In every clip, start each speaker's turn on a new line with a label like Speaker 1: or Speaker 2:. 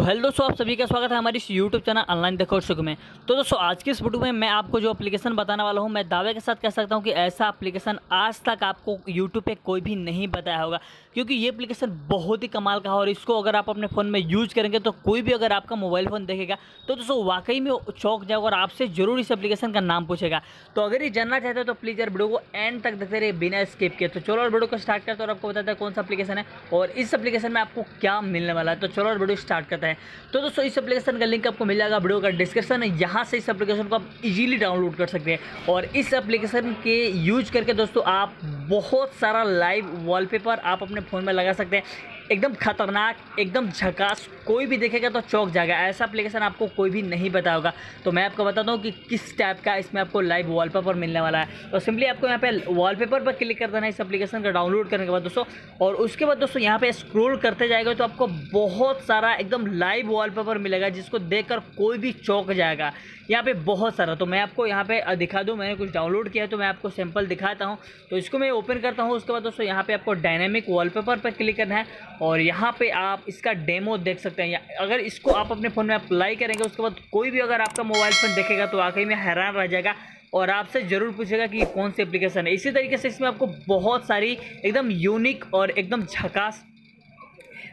Speaker 1: तो हेलो दोस्तों, आप सभी का स्वागत है हमारी इस यूट्यूब चैनल ऑनलाइन देखो शुक में। तो दोस्तों, आज की इस वीडियो में मैं आपको जो एप्लीकेशन बताने वाला हूँ, मैं दावे के साथ कह सकता हूँ कि ऐसा एप्लीकेशन आज तक आपको यूट्यूब पे कोई भी नहीं बताया होगा, क्योंकि ये एप्लीकेशन बहुत ही कमाल का है और इसको अगर आप अपने फ़ोन में यूज़ करेंगे तो कोई भी अगर आपका मोबाइल फ़ोन देखेगा तो दोस्तों, वाकई में चौक जाएगा और आपसे ज़रूर इस एप्लीकेशन का नाम पूछेगा। तो अगर ये जानना चाहते हो तो प्लीज़ यार वीडियो को एंड तक देखते रहे बिना स्किप किए तो चलो और वीडियो को स्टार्ट करते और आपको बताते हैं कौन सा एप्लीकेशन है और इस एप्लीकेशन में आपको क्या मिलने वाला है। तो चलो और वीडियो स्टार्ट करते हैं। तो दोस्तों, इस एप्लीकेशन का लिंक आपको मिल जाएगा वीडियो का डिस्क्रिप्शन है यहाँ से इस एप्लीकेशन को आप इजीली डाउनलोड कर सकते हैं। और इस एप्लीकेशन के यूज़ करके दोस्तों, आप बहुत सारा लाइव वॉलपेपर आप अपने फ़ोन में लगा सकते हैं। एकदम खतरनाक, एकदम झकास, कोई भी देखेगा तो चौक जाएगा। ऐसा एप्लीकेशन आपको कोई भी नहीं बता होगा। तो मैं आपको बताता हूँ कि किस टाइप का इसमें आपको लाइव वॉलपेपर मिलने वाला है। तो सिंपली आपको यहाँ पे वॉलपेपर पर क्लिक कर देना है इस एप्लीकेशन का डाउनलोड करने के बाद, दोस्तों। और उसके बाद, दोस्तों, यहाँ पर स्क्रोल करते जाएगा तो आपको बहुत सारा एकदम लाइव वॉलपेपर मिलेगा, जिसको देख कोई भी चौक जाएगा। यहाँ पे बहुत सारा। तो मैं आपको यहाँ पे दिखा दूँ। मैंने कुछ डाउनलोड किया है तो मैं आपको सैंपल दिखाता हूँ। तो इसको मैं ओपन करता हूँ। उसके बाद, दोस्तों, यहाँ पे आपको डायनेमिक वॉलपेपर पर क्लिक करना है। और यहाँ पे आप इसका डेमो देख सकते हैं। अगर इसको आप अपने फ़ोन में अप्लाई करेंगे, उसके बाद कोई भी अगर आपका मोबाइल फ़ोन देखेगा तो वाकई में हैरान रह जाएगा और आपसे ज़रूर पूछेगा कि कौन सी एप्लीकेशन है। इसी तरीके से इसमें आपको बहुत सारी एकदम यूनिक और एकदम झकास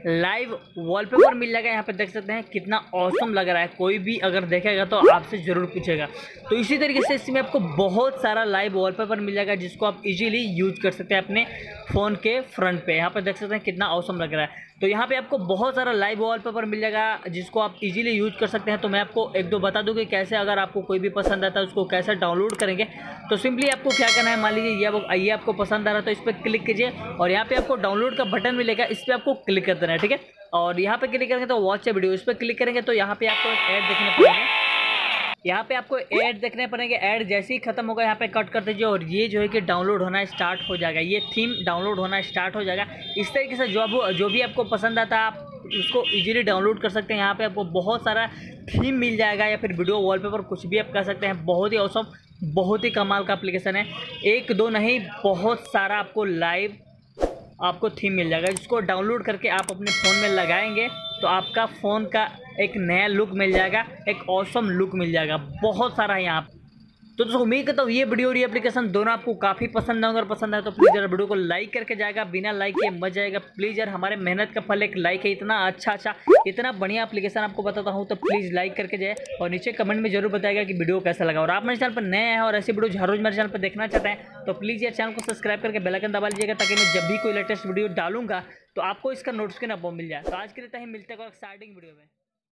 Speaker 1: लाइव वॉलपेपर मिल जाएगा। यहाँ पे देख सकते हैं कितना औसम लग रहा है। कोई भी अगर देखेगा तो आपसे ज़रूर पूछेगा। तो इसी तरीके से इसमें आपको बहुत सारा लाइव वॉलपेपर मिल जाएगा, जिसको आप इजीली यूज़ कर सकते हैं अपने फ़ोन के फ्रंट पे। यहाँ पे देख सकते हैं कितना औसम लग रहा है। तो यहाँ पे आपको बहुत सारा लाइव वॉलपेपर मिल जाएगा, जिसको आप इजीली यूज़ कर सकते हैं। तो मैं आपको एक दो बता दूँ कि कैसे अगर आपको कोई भी पसंद आता है, उसको कैसे डाउनलोड करेंगे। तो सिंपली आपको क्या करना है, मान लीजिए ये ये आपको पसंद आ रहा है तो इस पर क्लिक कीजिए और यहाँ पे आपको डाउनलोड का बटन मिलेगा। इस पर आपको क्लिक कर देना है, ठीक है? और यहाँ पे क्लिक करेंगे तो वॉच वीडियो इस पर क्लिक करेंगे तो यहाँ पे आपको ऐड देखने पड़ेगा यहाँ पे आपको ऐड देखने पड़ेंगे। ऐड जैसे ही खत्म होगा, यहाँ पे कट कर दीजिए और ये जो है कि डाउनलोड होना स्टार्ट हो जाएगा। ये थीम डाउनलोड होना स्टार्ट हो जाएगा। इस तरीके से जो जो भी आपको पसंद आता है, आप उसको इजीली डाउनलोड कर सकते हैं। यहाँ पे आपको बहुत सारा थीम मिल जाएगा या फिर वीडियो वॉलपेपर कुछ भी आप कर सकते हैं। बहुत ही औसम बहुत ही कमाल का एप्लीकेशन है। एक दो नहीं, बहुत सारा आपको लाइव आपको थीम मिल जाएगा। जिसको डाउनलोड करके आप अपने फ़ोन में लगाएँगे तो आपका फ़ोन का एक नया लुक मिल जाएगा, एक औसम लुक मिल जाएगा। बहुत सारा यहाँ तो दोस्तों, उम्मीद करता हूँ ये वीडियो और ये एप्लीकेशन दोनों आपको काफ़ी पसंद आएँगे और पसंद आए तो प्लीज़ यार वीडियो को लाइक करके जाएगा, बिना लाइक के मज़ा जाएगा। प्लीज़ यार, हमारे मेहनत का फल एक लाइक है, इतना अच्छा अच्छा इतना बढ़िया एप्लीकेशन आपको बताता हूँ तो प्लीज़ लाइक करके जाए। और नीचे कमेंट में ज़रूर बताएगा कि वीडियो कैसा लगा। और आप मेरे चैनल पर नए हैं और ऐसी वीडियो हर रोज मेरे चैनल पर देखना चाहते हैं तो प्लीज़ यार चैनल को सब्सक्राइब करके बेलाइकन दबा लीजिएगा, ताकि मैं जब भी कोई लेटेस्ट वीडियो डालूँगा तो आपको इसका नोटिफिकेशन आपको मिल जाए। तो आज के लिए मिलते हैं स्टार्टिंग वीडियो में।